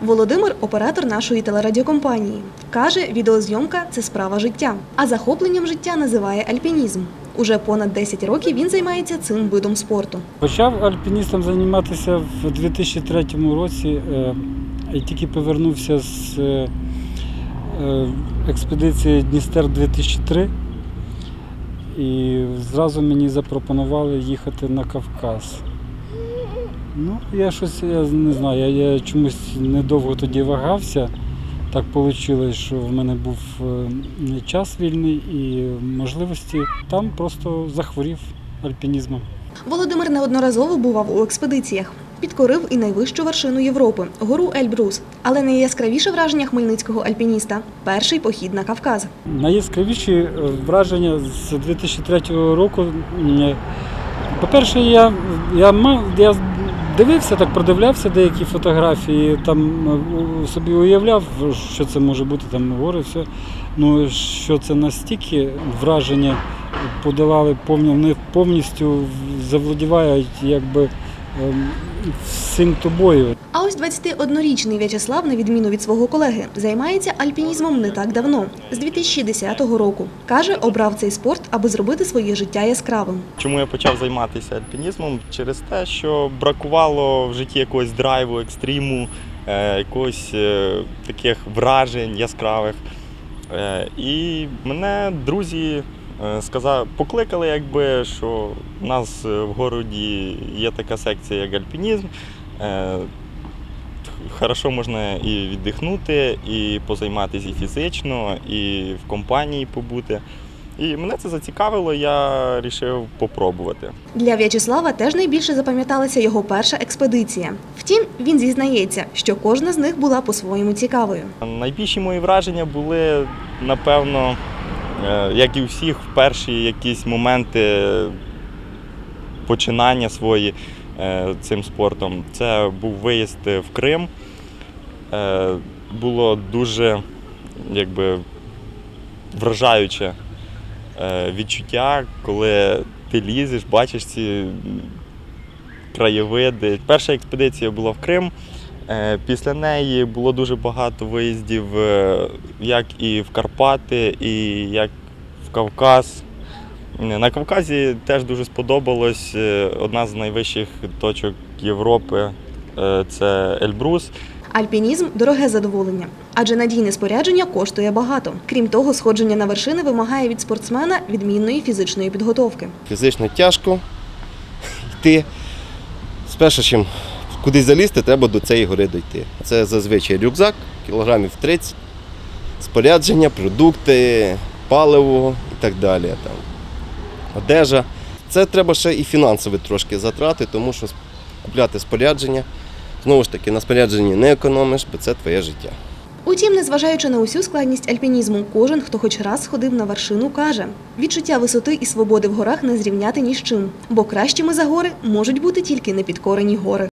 Володимир оператор нашої телерадіокомпанії. Каже, відеозйомка це справа життя. А захопленням життя називає альпінізм. Уже понад 10 років він займається цим видом спорту. Почав альпіністом займатися в 2003 році е, і тільки повернувся з е, е, експедиції Дністер 2003. І зразу мені запропонували їхати на Кавказ. Ну, я щось я не знаю, я, я чомусь недовго тоді вагався. Так вийшло, що в мене був е, час вільний і можливості. Там просто захворів альпінізмом. Володимир неодноразово бував у експедиціях. Підкорив і найвищу вершину Європи гору Ельбрус. Але найяскравіше враження хмельницького альпініста перший похід на Кавказ. Найяскравіші е, враження з 2003 року. По-перше, я, я, мав, я дивився, так продивлявся деякі фотографії, там е, собі уявляв, що це може бути там гори, все. Ну, що це настільки враження подавали повні- повністю завладіває якби всім тобою. А ось 21-річний В'ячеслав, на відміну від свого колеги, займається альпінізмом не так давно, з 2010 року. Каже, обрав цей спорт, аби зробити своє життя яскравим. Чому я почав займатися альпінізмом? Через те, що бракувало в житті якогось драйву, екстриму, е, якогось е, таких вражень яскравих. Е, і мене друзі е, сказали, покликали, якби, що у нас е, в городі є така секція, як альпінізм. Е, Хорошо можна і віддихнути, і позайматися і фізично, і в компанії побути. І мене це зацікавило, я вирішив попробувати. Для В'ячеслава теж найбільше запам'яталася його перша експедиція. Втім, він зізнається, що кожна з них була по-своєму цікавою. Найбільші мої враження були, напевно, як і у всіх, в перші якісь моменти починання свої е, цим спортом. Це був виїзд в Крим. Е, Було дуже якби, вражаюче е, відчуття, коли ти лізеш, бачиш ці краєвиди. Перша експедиція була в Крим. Е, Після неї було дуже багато виїздів е, як і в Карпати, і як в Кавказ. Е, На Кавказі теж дуже сподобалось. Одна з найвищих точок Європи це Ельбрус. Альпінізм дороге задоволення, адже надійне спорядження коштує багато. Крім того, сходження на вершини вимагає від спортсмена відмінної фізичної підготовки. Фізично тяжко йти. Спершу, чим кудись залізти, треба до цієї гори дойти. Це зазвичай рюкзак, кілограмів 30, спорядження, продукти, паливо і так далі. Там, одежа. Це треба ще і фінансові трошки затрати, тому що купляти спорядження. Знову ж таки, на спорядженні не економиш, бо це твоє життя. Утім, незважаючи на усю складність альпінізму, кожен, хто хоч раз сходив на вершину, каже: відчуття висоти і свободи в горах не зрівняти ні з чим, бо кращими за гори можуть бути тільки непідкорені гори.